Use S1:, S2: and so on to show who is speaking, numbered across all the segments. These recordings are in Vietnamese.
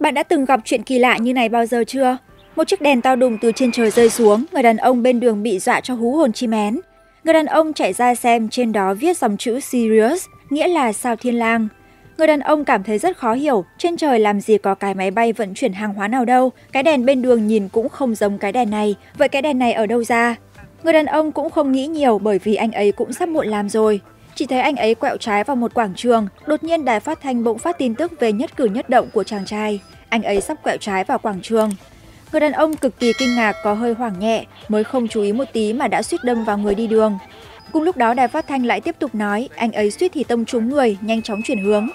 S1: Bạn đã từng gặp chuyện kỳ lạ như này bao giờ chưa? Một chiếc đèn to đùng từ trên trời rơi xuống, người đàn ông bên đường bị dọa cho hú hồn chim én. Người đàn ông chạy ra xem trên đó viết dòng chữ Sirius, nghĩa là sao thiên lang. Người đàn ông cảm thấy rất khó hiểu, trên trời làm gì có cái máy bay vận chuyển hàng hóa nào đâu, cái đèn bên đường nhìn cũng không giống cái đèn này, vậy cái đèn này ở đâu ra? Người đàn ông cũng không nghĩ nhiều bởi vì anh ấy cũng sắp muộn làm rồi. Chỉ thấy anh ấy quẹo trái vào một quảng trường, đột nhiên đài phát thanh bỗng phát tin tức về nhất cử nhất động của chàng trai. Anh ấy sắp quẹo trái vào quảng trường. Người đàn ông cực kỳ kinh ngạc có hơi hoảng nhẹ, mới không chú ý một tí mà đã suýt đâm vào người đi đường. Cùng lúc đó đài phát thanh lại tiếp tục nói, anh ấy suýt thì tông trúng người, nhanh chóng chuyển hướng.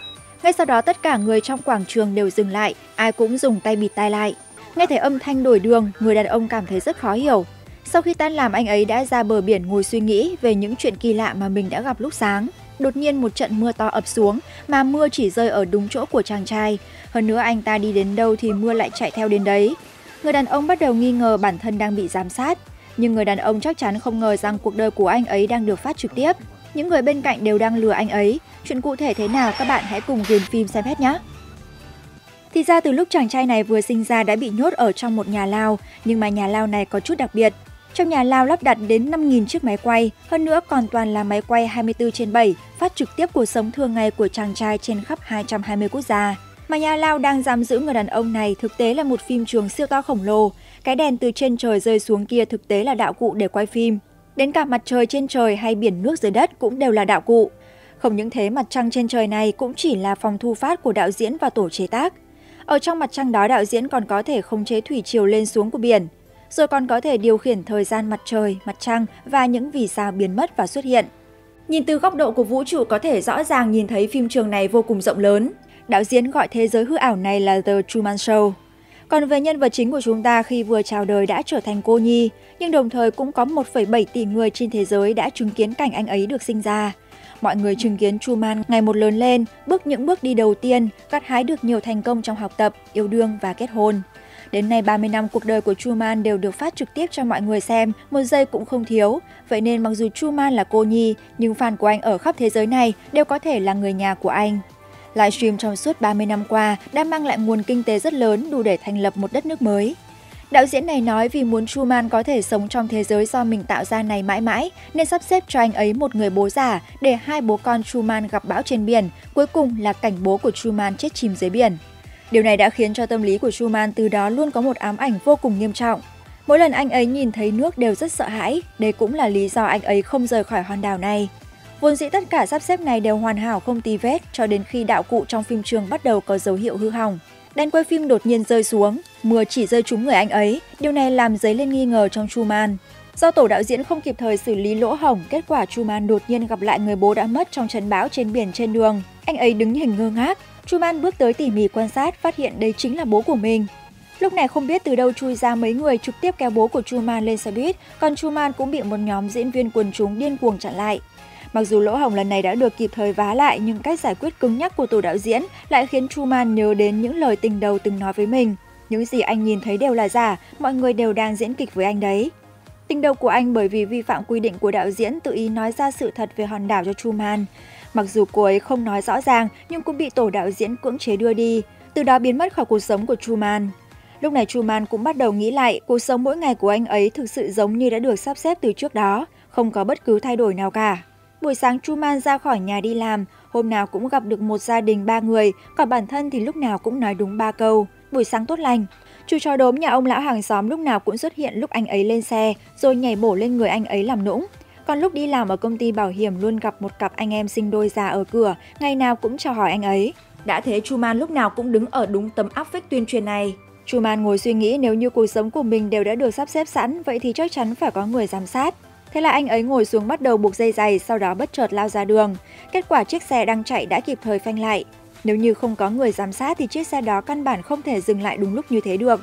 S1: Ngay sau đó tất cả người trong quảng trường đều dừng lại, ai cũng dùng tay bịt tai lại. Nghe thấy âm thanh đổi đường, người đàn ông cảm thấy rất khó hiểu. Sau khi tan làm anh ấy đã ra bờ biển ngồi suy nghĩ về những chuyện kỳ lạ mà mình đã gặp lúc sáng. Đột nhiên một trận mưa to ập xuống mà mưa chỉ rơi ở đúng chỗ của chàng trai. Hơn nữa anh ta đi đến đâu thì mưa lại chạy theo đến đấy. Người đàn ông bắt đầu nghi ngờ bản thân đang bị giám sát. Nhưng người đàn ông chắc chắn không ngờ rằng cuộc đời của anh ấy đang được phát trực tiếp. Những người bên cạnh đều đang lừa anh ấy. Chuyện cụ thể thế nào các bạn hãy cùng ghiền phim xem hết nhé. Thì ra từ lúc chàng trai này vừa sinh ra đã bị nhốt ở trong một nhà lao, nhưng mà nhà lao này có chút đặc biệt. Trong nhà lao lắp đặt đến 5.000 chiếc máy quay, hơn nữa còn toàn là máy quay 24 trên 7, phát trực tiếp cuộc sống thường ngày của chàng trai trên khắp 220 quốc gia. Mà nhà lao đang giam giữ người đàn ông này thực tế là một phim trường siêu to khổng lồ. Cái đèn từ trên trời rơi xuống kia thực tế là đạo cụ để quay phim. Đến cả mặt trời trên trời hay biển nước dưới đất cũng đều là đạo cụ. Không những thế, mặt trăng trên trời này cũng chỉ là phòng thu phát của đạo diễn và tổ chế tác. Ở trong mặt trăng đó đạo diễn còn có thể khống chế thủy triều lên xuống của biển, rồi còn có thể điều khiển thời gian mặt trời, mặt trăng và những vì sao biến mất và xuất hiện. Nhìn từ góc độ của vũ trụ có thể rõ ràng nhìn thấy phim trường này vô cùng rộng lớn. Đạo diễn gọi thế giới hư ảo này là The Truman Show. Còn về nhân vật chính của chúng ta khi vừa chào đời đã trở thành cô nhi, nhưng đồng thời cũng có 1,7 tỷ người trên thế giới đã chứng kiến cảnh anh ấy được sinh ra. Mọi người chứng kiến Truman ngày một lớn lên, bước những bước đi đầu tiên, gặt hái được nhiều thành công trong học tập, yêu đương và kết hôn. Đến nay 30 năm cuộc đời của Truman đều được phát trực tiếp cho mọi người xem, một giây cũng không thiếu. Vậy nên mặc dù Truman là cô nhi, nhưng fan của anh ở khắp thế giới này đều có thể là người nhà của anh. Livestream trong suốt 30 năm qua đã mang lại nguồn kinh tế rất lớn đủ để thành lập một đất nước mới. Đạo diễn này nói vì muốn Truman có thể sống trong thế giới do mình tạo ra này mãi mãi, nên sắp xếp cho anh ấy một người bố giả để hai bố con Truman gặp bão trên biển, cuối cùng là cảnh bố của Truman chết chìm dưới biển. Điều này đã khiến cho tâm lý của Truman từ đó luôn có một ám ảnh vô cùng nghiêm trọng. Mỗi lần anh ấy nhìn thấy nước đều rất sợ hãi, đây cũng là lý do anh ấy không rời khỏi hòn đảo này. Vốn dĩ tất cả sắp xếp này đều hoàn hảo không tì vết cho đến khi đạo cụ trong phim trường bắt đầu có dấu hiệu hư hỏng. Đèn quay phim đột nhiên rơi xuống, mưa chỉ rơi trúng người anh ấy, điều này làm dấy lên nghi ngờ trong Truman. Do tổ đạo diễn không kịp thời xử lý lỗ hổng, kết quả Truman đột nhiên gặp lại người bố đã mất trong trận bão trên biển trên đường. Anh ấy đứng hình ngơ ngác, Truman bước tới tỉ mỉ quan sát, phát hiện đây chính là bố của mình. Lúc này không biết từ đâu chui ra mấy người trực tiếp kéo bố của Truman lên xe buýt, còn Truman cũng bị một nhóm diễn viên quần chúng điên cuồng chặn lại. Mặc dù lỗ hổng lần này đã được kịp thời vá lại nhưng cách giải quyết cứng nhắc của tổ đạo diễn lại khiến Truman nhớ đến những lời tình đầu từng nói với mình. Những gì anh nhìn thấy đều là giả, mọi người đều đang diễn kịch với anh đấy. Tình đầu của anh bởi vì vi phạm quy định của đạo diễn tự ý nói ra sự thật về hòn đảo cho Truman. Mặc dù cô ấy không nói rõ ràng nhưng cũng bị tổ đạo diễn cưỡng chế đưa đi, từ đó biến mất khỏi cuộc sống của Truman. Lúc này Truman cũng bắt đầu nghĩ lại cuộc sống mỗi ngày của anh ấy thực sự giống như đã được sắp xếp từ trước đó, không có bất cứ thay đổi nào cả. Buổi sáng Truman ra khỏi nhà đi làm, hôm nào cũng gặp được một gia đình ba người, còn bản thân thì lúc nào cũng nói đúng ba câu. Buổi sáng tốt lành. Chú chó đốm nhà ông lão hàng xóm lúc nào cũng xuất hiện lúc anh ấy lên xe, rồi nhảy bổ lên người anh ấy làm nũng. Còn lúc đi làm ở công ty bảo hiểm luôn gặp một cặp anh em sinh đôi già ở cửa, ngày nào cũng chào hỏi anh ấy. Đã thế Truman lúc nào cũng đứng ở đúng tấm áp phích tuyên truyền này. Truman ngồi suy nghĩ nếu như cuộc sống của mình đều đã được sắp xếp sẵn, vậy thì chắc chắn phải có người giám sát. Thế là anh ấy ngồi xuống bắt đầu buộc dây giày, sau đó bất chợt lao ra đường. Kết quả chiếc xe đang chạy đã kịp thời phanh lại. Nếu như không có người giám sát thì chiếc xe đó căn bản không thể dừng lại đúng lúc như thế được.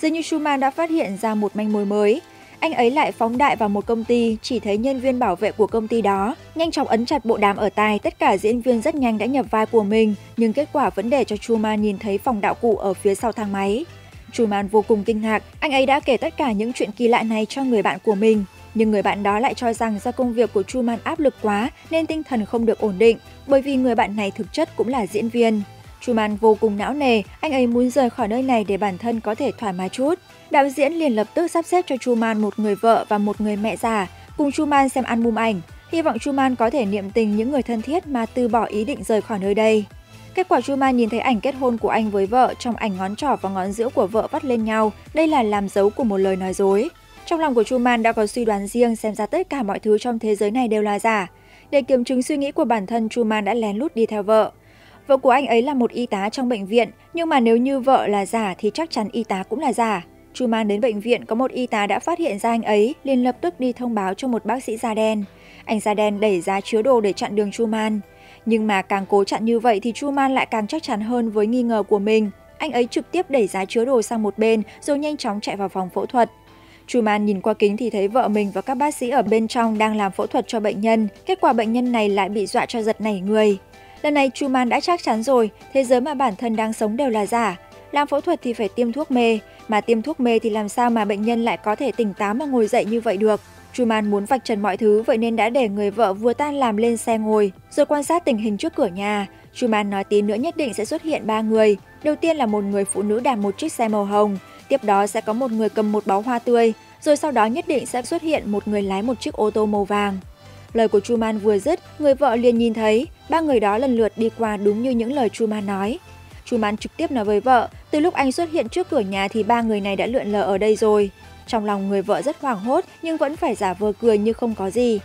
S1: Dường như Schumann đã phát hiện ra một manh mối mới. Anh ấy lại phóng đại vào một công ty, chỉ thấy nhân viên bảo vệ của công ty đó. Nhanh chóng ấn chặt bộ đàm ở tai, tất cả diễn viên rất nhanh đã nhập vai của mình, nhưng kết quả vẫn để cho Schumann nhìn thấy phòng đạo cụ ở phía sau thang máy. Truman vô cùng kinh ngạc, anh ấy đã kể tất cả những chuyện kỳ lạ này cho người bạn của mình. Nhưng người bạn đó lại cho rằng do công việc của Truman áp lực quá nên tinh thần không được ổn định, bởi vì người bạn này thực chất cũng là diễn viên. Truman vô cùng não nề, anh ấy muốn rời khỏi nơi này để bản thân có thể thoải mái chút. Đạo diễn liền lập tức sắp xếp cho Truman một người vợ và một người mẹ già, cùng Truman xem album ảnh. Hy vọng Truman có thể niệm tình những người thân thiết mà từ bỏ ý định rời khỏi nơi đây. Kết quả Truman nhìn thấy ảnh kết hôn của anh với vợ, trong ảnh ngón trỏ và ngón giữa của vợ vắt lên nhau, đây là làm dấu của một lời nói dối. Trong lòng của Truman đã có suy đoán riêng xem ra tất cả mọi thứ trong thế giới này đều là giả. Để kiểm chứng suy nghĩ của bản thân, Truman đã lén lút đi theo vợ. Vợ của anh ấy là một y tá trong bệnh viện, nhưng mà nếu như vợ là giả thì chắc chắn y tá cũng là giả. Truman đến bệnh viện có một y tá đã phát hiện ra anh ấy, liền lập tức đi thông báo cho một bác sĩ da đen. Anh da đen đẩy giá chứa đồ để chặn đường Truman. Nhưng mà càng cố chặn như vậy thì Truman lại càng chắc chắn hơn với nghi ngờ của mình. Anh ấy trực tiếp đẩy giá chứa đồ sang một bên rồi nhanh chóng chạy vào phòng phẫu thuật. Truman nhìn qua kính thì thấy vợ mình và các bác sĩ ở bên trong đang làm phẫu thuật cho bệnh nhân. Kết quả bệnh nhân này lại bị dọa cho giật nảy người. Lần này Truman đã chắc chắn rồi, thế giới mà bản thân đang sống đều là giả. Làm phẫu thuật thì phải tiêm thuốc mê, mà tiêm thuốc mê thì làm sao mà bệnh nhân lại có thể tỉnh táo mà ngồi dậy như vậy được. Truman muốn vạch trần mọi thứ vậy nên đã để người vợ vừa tan làm lên xe ngồi, rồi quan sát tình hình trước cửa nhà. Truman nói tí nữa nhất định sẽ xuất hiện ba người. Đầu tiên là một người phụ nữ đạp một chiếc xe màu hồng, tiếp đó sẽ có một người cầm một bó hoa tươi, rồi sau đó nhất định sẽ xuất hiện một người lái một chiếc ô tô màu vàng. Lời của Truman vừa dứt, người vợ liền nhìn thấy ba người đó lần lượt đi qua đúng như những lời Truman nói. Truman trực tiếp nói với vợ, từ lúc anh xuất hiện trước cửa nhà thì ba người này đã lượn lờ ở đây rồi. Trong lòng người vợ rất hoảng hốt nhưng vẫn phải giả vờ cười như không có gì.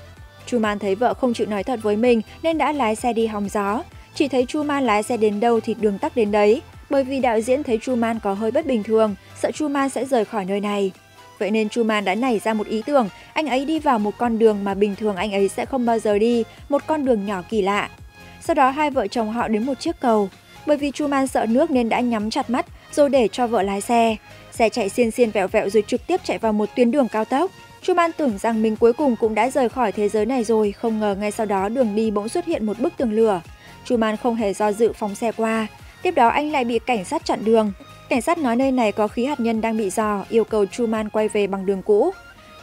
S1: Truman thấy vợ không chịu nói thật với mình nên đã lái xe đi hòng gió. Chỉ thấy Truman lái xe đến đâu thì đường tắc đến đấy, bởi vì đạo diễn thấy Truman có hơi bất bình thường, sợ Truman sẽ rời khỏi nơi này. Vậy nên Truman đã nảy ra một ý tưởng, anh ấy đi vào một con đường mà bình thường anh ấy sẽ không bao giờ đi, một con đường nhỏ kỳ lạ. Sau đó hai vợ chồng họ đến một chiếc cầu. Bởi vì Truman sợ nước nên đã nhắm chặt mắt rồi để cho vợ lái xe. Xe chạy xiên xiên vẹo vẹo rồi trực tiếp chạy vào một tuyến đường cao tốc. Truman tưởng rằng mình cuối cùng cũng đã rời khỏi thế giới này rồi, không ngờ ngay sau đó đường đi bỗng xuất hiện một bức tường lửa. Truman không hề do dự phóng xe qua. Tiếp đó anh lại bị cảnh sát chặn đường. Cảnh sát nói nơi này có khí hạt nhân đang bị dò, yêu cầu Truman quay về bằng đường cũ.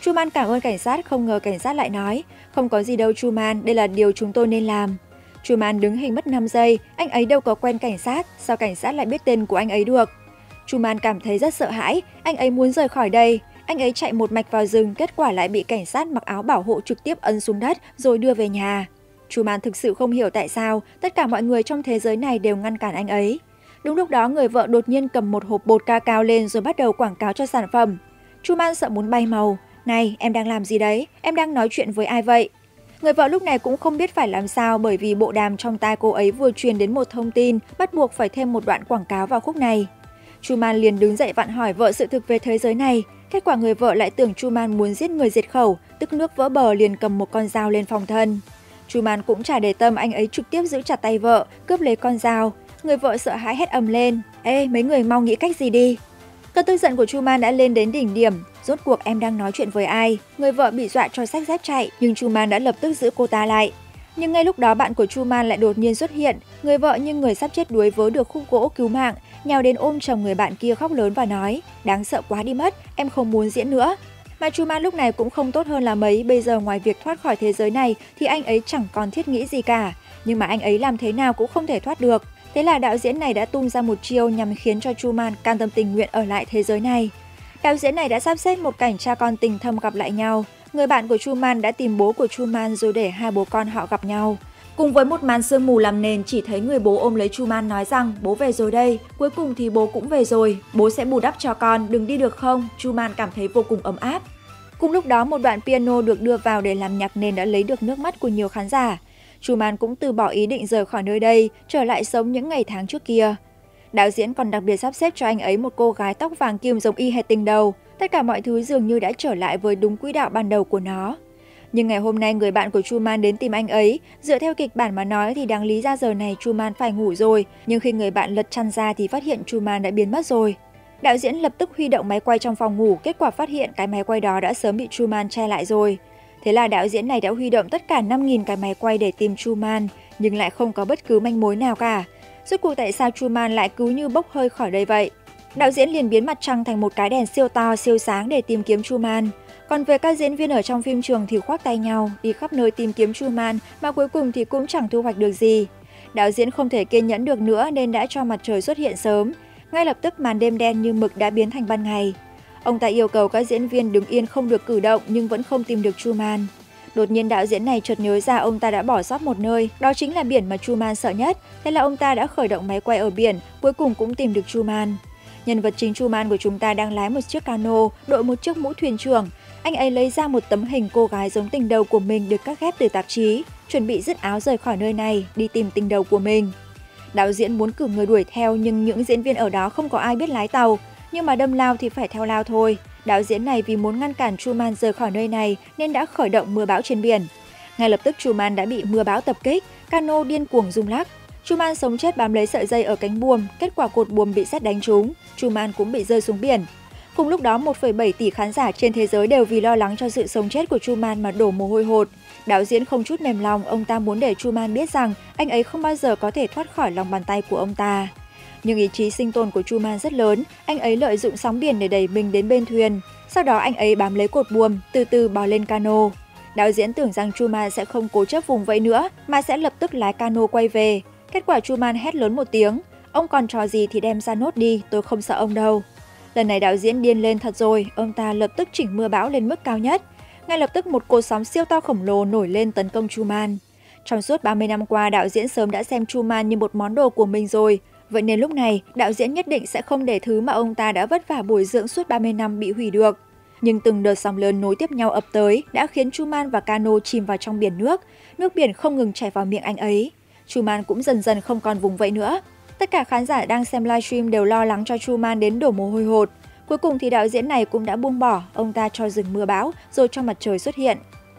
S1: Truman cảm ơn cảnh sát, không ngờ cảnh sát lại nói, không có gì đâu Truman, đây là điều chúng tôi nên làm. Truman đứng hình mất 5 giây, anh ấy đâu có quen cảnh sát, sao cảnh sát lại biết tên của anh ấy được? Truman cảm thấy rất sợ hãi, anh ấy muốn rời khỏi đây. Anh ấy chạy một mạch vào rừng, kết quả lại bị cảnh sát mặc áo bảo hộ trực tiếp ấn xuống đất rồi đưa về nhà. Chu Man thực sự không hiểu tại sao tất cả mọi người trong thế giới này đều ngăn cản anh ấy. Đúng lúc đó người vợ đột nhiên cầm một hộp bột ca cao lên rồi bắt đầu quảng cáo cho sản phẩm. Chu Man sợ muốn bay màu. Này, em đang làm gì đấy? Em đang nói chuyện với ai vậy? Người vợ lúc này cũng không biết phải làm sao bởi vì bộ đàm trong tai cô ấy vừa truyền đến một thông tin bắt buộc phải thêm một đoạn quảng cáo vào khúc này. Chu Man liền đứng dậy vặn hỏi vợ sự thực về thế giới này. Kết quả người vợ lại tưởng Chu Man muốn giết người diệt khẩu, tức nước vỡ bờ liền cầm một con dao lên phòng thân. Truman cũng chả để tâm anh ấy trực tiếp giữ chặt tay vợ, cướp lấy con dao. Người vợ sợ hãi hét ầm lên. Ê, mấy người mau nghĩ cách gì đi. Cơn tức giận của Truman đã lên đến đỉnh điểm. Rốt cuộc em đang nói chuyện với ai? Người vợ bị dọa cho sách dép chạy, nhưng Truman đã lập tức giữ cô ta lại. Nhưng ngay lúc đó bạn của Truman lại đột nhiên xuất hiện. Người vợ như người sắp chết đuối vớ được khúc gỗ cứu mạng, nhào đến ôm chồng người bạn kia khóc lớn và nói Đáng sợ quá đi mất, em không muốn diễn nữa. Mà Truman lúc này cũng không tốt hơn là mấy, bây giờ ngoài việc thoát khỏi thế giới này thì anh ấy chẳng còn thiết nghĩ gì cả. Nhưng mà anh ấy làm thế nào cũng không thể thoát được. Thế là đạo diễn này đã tung ra một chiêu nhằm khiến cho Truman can tâm tình nguyện ở lại thế giới này. Đạo diễn này đã sắp xếp một cảnh cha con tình thâm gặp lại nhau. Người bạn của Truman đã tìm bố của Truman rồi để hai bố con họ gặp nhau. Cùng với một màn sương mù làm nền chỉ thấy người bố ôm lấy Truman nói rằng bố về rồi đây, cuối cùng thì bố cũng về rồi, bố sẽ bù đắp cho con, đừng đi được không? Truman cảm thấy vô cùng ấm áp. Cùng lúc đó một đoạn piano được đưa vào để làm nhạc nền đã lấy được nước mắt của nhiều khán giả. Truman cũng từ bỏ ý định rời khỏi nơi đây, trở lại sống những ngày tháng trước kia. Đạo diễn còn đặc biệt sắp xếp cho anh ấy một cô gái tóc vàng kim giống y hệt tình đầu. Tất cả mọi thứ dường như đã trở lại với đúng quỹ đạo ban đầu của nó. Nhưng ngày hôm nay người bạn của Truman đến tìm anh ấy, dựa theo kịch bản mà nói thì đáng lý ra giờ này Truman phải ngủ rồi, nhưng khi người bạn lật chăn ra thì phát hiện Truman đã biến mất rồi. Đạo diễn lập tức huy động máy quay trong phòng ngủ, kết quả phát hiện cái máy quay đó đã sớm bị Truman che lại rồi. Thế là đạo diễn này đã huy động tất cả 5.000 cái máy quay để tìm Truman, nhưng lại không có bất cứ manh mối nào cả. Rốt cuộc tại sao Truman lại cứ như bốc hơi khỏi đây vậy? Đạo diễn liền biến mặt trăng thành một cái đèn siêu to, siêu sáng để tìm kiếm Truman. Còn về các diễn viên ở trong phim trường thì khoác tay nhau, đi khắp nơi tìm kiếm Truman mà cuối cùng thì cũng chẳng thu hoạch được gì. Đạo diễn không thể kiên nhẫn được nữa nên đã cho mặt trời xuất hiện sớm. Ngay lập tức màn đêm đen như mực đã biến thành ban ngày. Ông ta yêu cầu các diễn viên đứng yên không được cử động nhưng vẫn không tìm được Truman. Đột nhiên đạo diễn này chợt nhớ ra ông ta đã bỏ sót một nơi, đó chính là biển mà Truman sợ nhất. Thế là ông ta đã khởi động máy quay ở biển, cuối cùng cũng tìm được Truman. Nhân vật chính Truman của chúng ta đang lái một chiếc cano, đội một chiếc mũ thuyền trưởng. Anh ấy lấy ra một tấm hình cô gái giống tình đầu của mình được cắt ghép từ tạp chí, chuẩn bị dứt áo rời khỏi nơi này, đi tìm tình đầu của mình. Đạo diễn muốn cử người đuổi theo nhưng những diễn viên ở đó không có ai biết lái tàu, nhưng mà đâm lao thì phải theo lao thôi. Đạo diễn này vì muốn ngăn cản Truman rời khỏi nơi này nên đã khởi động mưa bão trên biển. Ngay lập tức Truman đã bị mưa bão tập kích, cano điên cuồng rung lắc. Truman sống chết bám lấy sợi dây ở cánh buồm, kết quả cột buồm bị sét đánh trúng, Truman cũng bị rơi xuống biển. Cùng lúc đó, 1,7 tỷ khán giả trên thế giới đều vì lo lắng cho sự sống chết của Truman mà đổ mồ hôi hột. Đạo diễn không chút mềm lòng, ông ta muốn để Truman biết rằng anh ấy không bao giờ có thể thoát khỏi lòng bàn tay của ông ta. Nhưng ý chí sinh tồn của Truman rất lớn, anh ấy lợi dụng sóng biển để đẩy mình đến bên thuyền. Sau đó anh ấy bám lấy cột buồm, từ từ bò lên cano. Đạo diễn tưởng rằng Truman sẽ không cố chấp vùng vẫy nữa, mà sẽ lập tức lái cano quay về. Kết quả Truman hét lớn một tiếng, ông còn trò gì thì đem ra nốt đi, tôi không sợ ông đâu. Lần này đạo diễn điên lên thật rồi, ông ta lập tức chỉnh mưa bão lên mức cao nhất. Ngay lập tức một cột sóng siêu to khổng lồ nổi lên tấn công Truman. Trong suốt 30 năm qua, đạo diễn sớm đã xem Truman như một món đồ của mình rồi. Vậy nên lúc này, đạo diễn nhất định sẽ không để thứ mà ông ta đã vất vả bồi dưỡng suốt 30 năm bị hủy được. Nhưng từng đợt sóng lớn nối tiếp nhau ập tới đã khiến Truman và cano chìm vào trong biển nước. Nước biển không ngừng chảy vào miệng anh ấy. Truman cũng dần dần không còn vùng vẫy nữa. Tất cả khán giả đang xem livestream đều lo lắng cho Truman đến đổ mồ hôi hột. Cuối cùng thì đạo diễn này cũng đã buông bỏ, ông ta cho dừng mưa bão rồi cho mặt trời xuất hiện.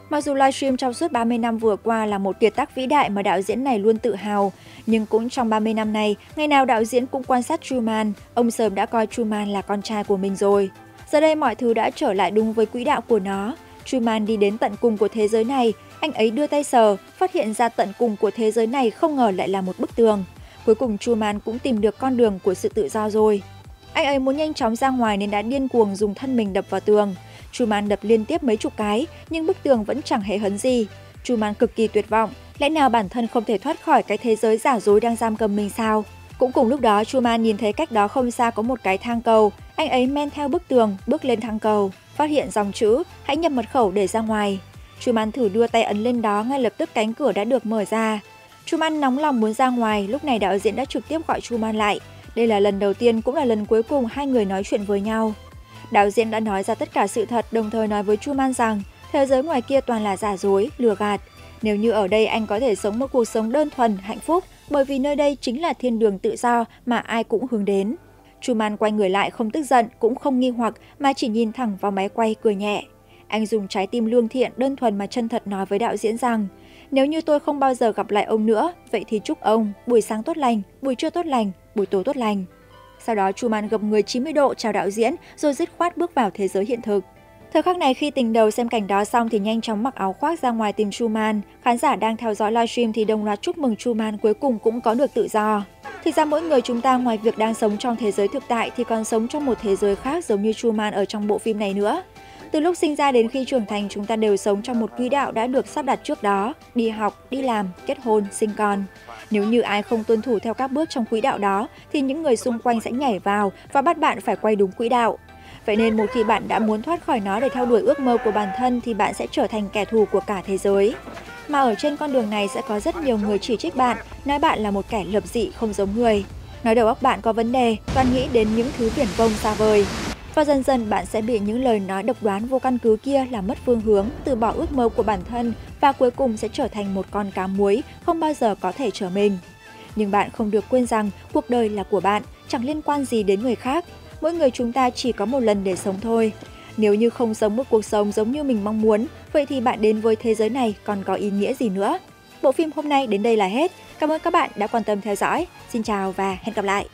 S1: Mặc dù livestream trong suốt 30 năm vừa qua là một kiệt tác vĩ đại mà đạo diễn này luôn tự hào, nhưng cũng trong 30 năm này, ngày nào đạo diễn cũng quan sát Truman, ông sớm đã coi Truman là con trai của mình rồi. Giờ đây mọi thứ đã trở lại đúng với quỹ đạo của nó. Truman đi đến tận cùng của thế giới này, anh ấy đưa tay sờ, phát hiện ra tận cùng của thế giới này không ngờ lại là một bức tường. Cuối cùng Truman cũng tìm được con đường của sự tự do rồi. Anh ấy muốn nhanh chóng ra ngoài nên đã điên cuồng dùng thân mình đập vào tường. Truman đập liên tiếp mấy chục cái, nhưng bức tường vẫn chẳng hề hấn gì. Truman cực kỳ tuyệt vọng, lẽ nào bản thân không thể thoát khỏi cái thế giới giả dối đang giam cầm mình sao? Cũng cùng lúc đó, Truman nhìn thấy cách đó không xa có một cái thang cầu. Anh ấy men theo bức tường, bước lên thang cầu, phát hiện dòng chữ hãy nhập mật khẩu để ra ngoài. Truman thử đưa tay ấn lên đó, ngay lập tức cánh cửa đã được mở ra. Truman nóng lòng muốn ra ngoài, lúc này đạo diễn đã trực tiếp gọi Truman lại. Đây là lần đầu tiên cũng là lần cuối cùng hai người nói chuyện với nhau. Đạo diễn đã nói ra tất cả sự thật đồng thời nói với Truman rằng thế giới ngoài kia toàn là giả dối, lừa gạt. Nếu như ở đây anh có thể sống một cuộc sống đơn thuần, hạnh phúc, bởi vì nơi đây chính là thiên đường tự do mà ai cũng hướng đến. Truman quay người lại không tức giận, cũng không nghi hoặc mà chỉ nhìn thẳng vào máy quay cười nhẹ. Anh dùng trái tim lương thiện đơn thuần mà chân thật nói với đạo diễn rằng nếu như tôi không bao giờ gặp lại ông nữa, vậy thì chúc ông buổi sáng tốt lành, buổi trưa tốt lành, buổi tối tốt lành. Sau đó Truman gập người 90 độ chào đạo diễn rồi dứt khoát bước vào thế giới hiện thực. Thời khắc này khi tình đầu xem cảnh đó xong thì nhanh chóng mặc áo khoác ra ngoài tìm Truman. Khán giả đang theo dõi livestream thì đồng loạt chúc mừng Truman cuối cùng cũng có được tự do. Thực ra mỗi người chúng ta ngoài việc đang sống trong thế giới thực tại thì còn sống trong một thế giới khác giống như Truman ở trong bộ phim này nữa. Từ lúc sinh ra đến khi trưởng thành chúng ta đều sống trong một quỹ đạo đã được sắp đặt trước đó, đi học, đi làm, kết hôn, sinh con. Nếu như ai không tuân thủ theo các bước trong quỹ đạo đó thì những người xung quanh sẽ nhảy vào và bắt bạn phải quay đúng quỹ đạo. Vậy nên một khi bạn đã muốn thoát khỏi nó để theo đuổi ước mơ của bản thân thì bạn sẽ trở thành kẻ thù của cả thế giới. Mà ở trên con đường này sẽ có rất nhiều người chỉ trích bạn, nói bạn là một kẻ lập dị không giống người. Nói đầu óc bạn có vấn đề, toàn nghĩ đến những thứ viển vông xa vời. Và dần dần bạn sẽ bị những lời nói độc đoán vô căn cứ kia làm mất phương hướng, từ bỏ ước mơ của bản thân và cuối cùng sẽ trở thành một con cá muối không bao giờ có thể trở mình. Nhưng bạn không được quên rằng cuộc đời là của bạn, chẳng liên quan gì đến người khác. Mỗi người chúng ta chỉ có một lần để sống thôi. Nếu như không sống một cuộc sống giống như mình mong muốn, vậy thì bạn đến với thế giới này còn có ý nghĩa gì nữa? Bộ phim hôm nay đến đây là hết. Cảm ơn các bạn đã quan tâm theo dõi. Xin chào và hẹn gặp lại!